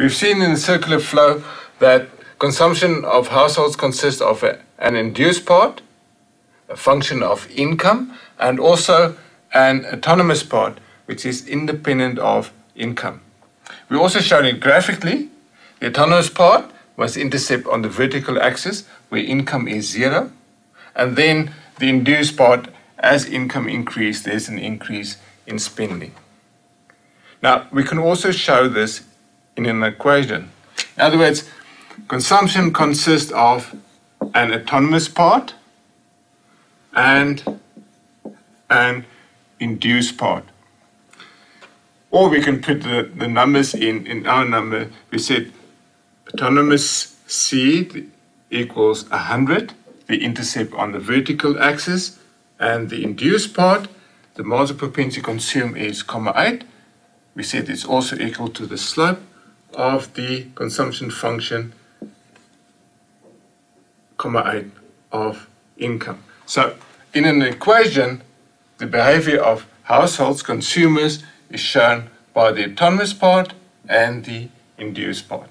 We've seen in the circular flow that consumption of households consists of a, an induced part, a function of income, and also an autonomous part, which is independent of income. We also shown it graphically. The autonomous part must intercept on the vertical axis where income is zero, and then the induced part, as income increase, there's an increase in spending. Now, we can also show this in an equation. In other words, consumption consists of an autonomous part and an induced part. Or we can put the, the numbers in, in our number. We said autonomous C equals 100, the intercept on the vertical axis, and the induced part, the of propensity consume is comma 8. We said it's also equal to the slope of the consumption function, comma 8 of income. So in an equation, the behavior of households, consumers, is shown by the autonomous part and the induced part.